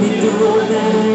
me through that.